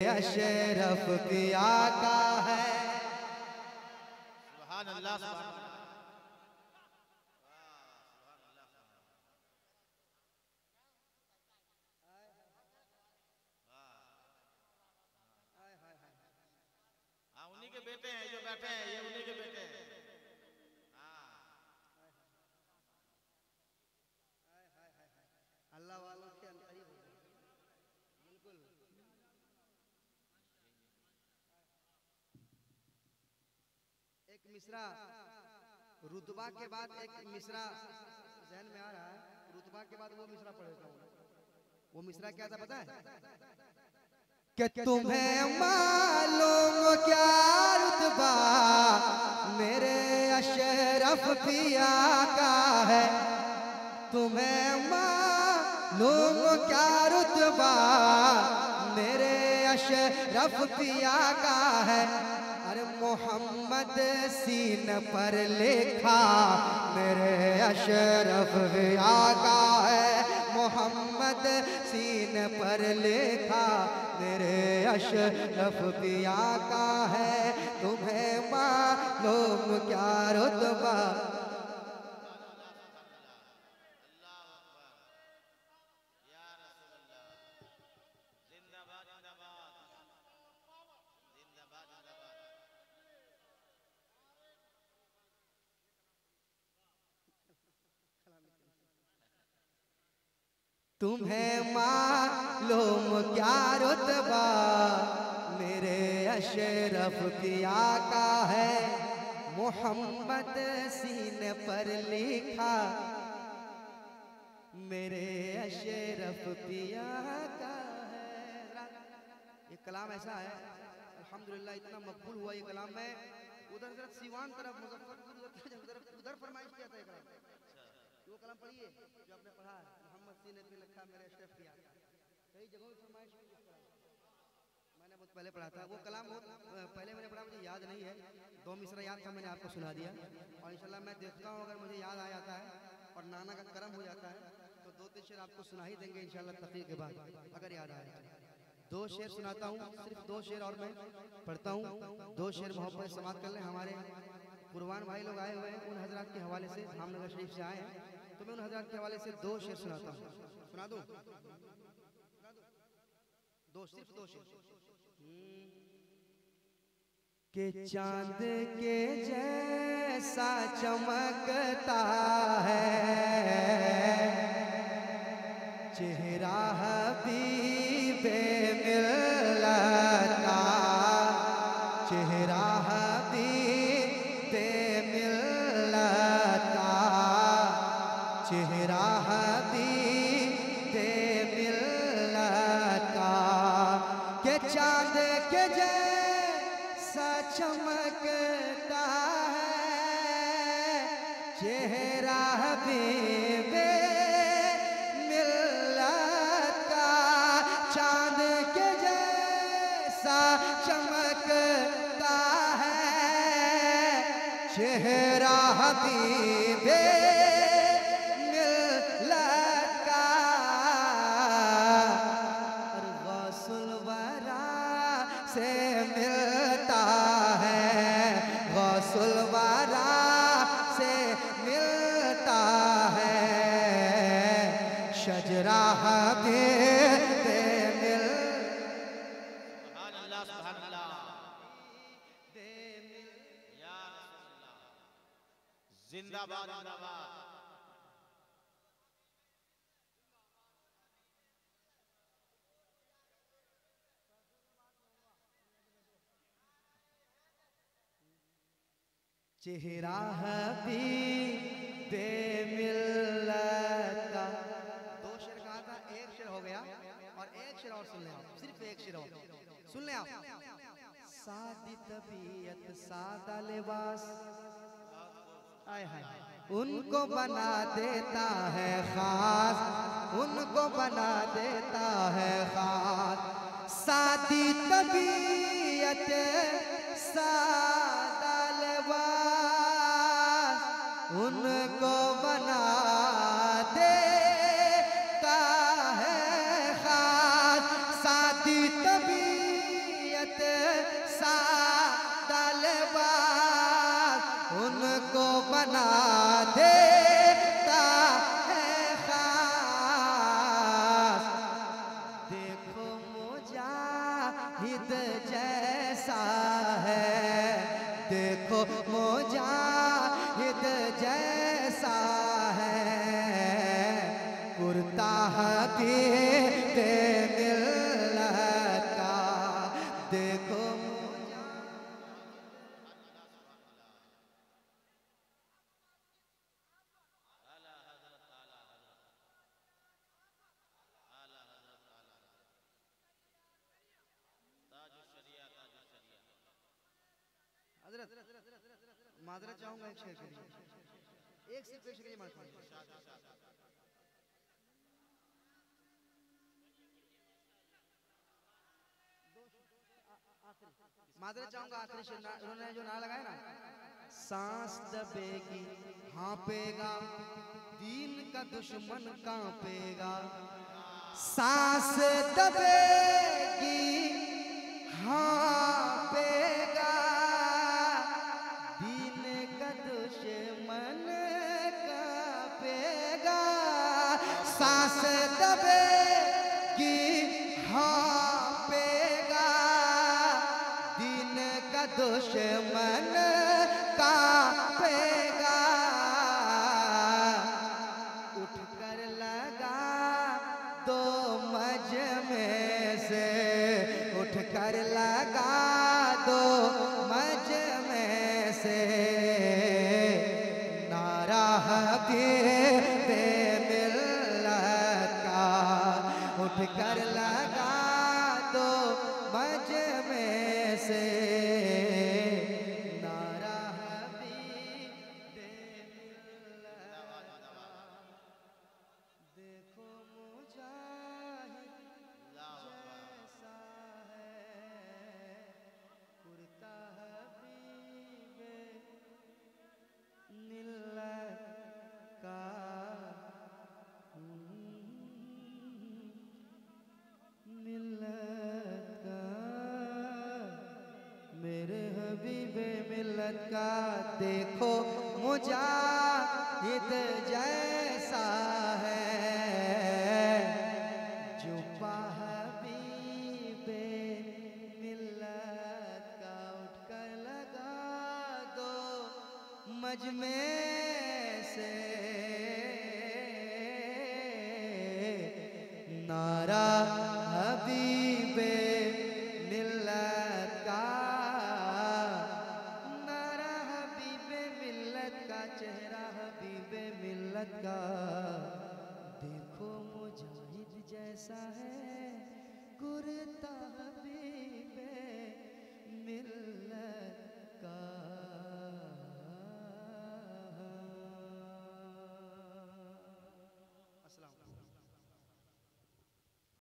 अशरफ पिया का है। सुभान अल्लाह हाँ उन्हीं के बेटे हैं, जो बैठे हैं, ये उन्हीं के बेटे हैं अल्लाह वालों के अंदर बिल्कुल एक मिश्रा। रुतबा के बाद एक मिश्रा। जहन में आ रहा है। रुतबा के बाद वो मिश्रा पढ़ेगा वो मिश्रा क्या था पता है? कि तुम्हें मालूम क्या रुतबा? मेरे अशरफ पिया का है। तुम्हें मालूम क्या रुतबा? मेरे अशरफ पिया का है। अरे मोहम्मद सीन पर लिखा, मेरे अशरफ आगा है। मोहम्मद सीन पर लिखा, मेरे अशरफ पिया का है। तुम्हें मालूम क्या रुतबा तुम्हें मालूम क्या रुतबा? मेरे अशरफ पिया का है। मोहम्मद सीन पर लिखा। मेरे अशरफ पिया का है। ये कलाम ऐसा है। अल्हम्दुलिल्लाह इतना मकबूल हुआ ये कलाम मैं। उधर तरफ़ सीवान तरफ़ मुजफ्फरपुर उधर फरमाइश किया था। वो कलाम पढ़िए, जो आपने पढ़ा है। मोहम्मद सीन ने लिखा मेरे अशरफ पिया कई जगहों पे फरमाइश की। मैंने बहुत पहले पढ़ा था। वो कलाम बहुत पहले मैंने पढ़ा, मुझे याद नहीं है। दो मिसरा याद था, मैंने आपको सुना दिया। और इंशाल्लाह मैं देखता हूँ, अगर मुझे याद आ जाता है और नाना का करम हो जाता है तो दो तीन शेर आपको सुना ही देंगे, इंशाल्लाह तकरीर के बाद, अगर याद आए। दो शेर सुनाता हूँ, सिर्फ़ दो शेर और मैं पढ़ता हूँ। दो शेर मोहब्बत समाप्त कर लें हमारे। कुरबान भाई लोग आए हुए हैं, उन हजरात के हवाले से धामनगर शरीफ से आए हैं। तो मैं उन हज़ार के हवाले से दो शेर सुनाता हूँ। सुना दूँ? दो, सिर्फ़ दो शेर। के चाँद के जैसा चमकता है, चेहरा हबीबे चाँद के जैसा चमकता है। चेहरा हबीबे मिलता चाँद के जैसा चमकता है। चेहरा हबीबे से मिलता है। गौसुल वरा से मिलता है। शजरा हबीबे मिल सुभान अल्लाह सुभान अल्लाह या रसूल अल्लाह जिंदाबाद चेहरा हबीबे मिलता। दो शेर कहा था, एक शेर हो गया और एक शेर और सुन ले आप, सिर्फ़ एक शेर और। सुन ले आप। सादी तबीयत, सादा लिबास। आय हाय। उनको बना देता है खास। उनको बना देता है खास। सादी तबीयत, सादा उनको बना देता है खास। सादी तबीयत सालबार उनको बना दे जैसा है। देखो मोजा मुजाहिद जैसा है। कुर्ता हबीब मिल्लत का देखो हज़रत। माजरत चाहूँगा एक शेर एक सिर्फ़ पेश के लिए माजरत चाहूँगा आखिरी शेर उन्होंने जो ना लगाया ना, सांस दबेगी, हाँपेगा, दीन का दुश्मन कांपेगा। सांस दबेगी हाँपेगा सांस दबेगी हाँपेगा। दिन का दुश्मन उठ कर लगा दो मजमे से। मुजाहिद जैसा है। जुब्बा हबीबे मिल्लत का उठकर लगा दो मजमे से। नारा कुर्ता भी मिल का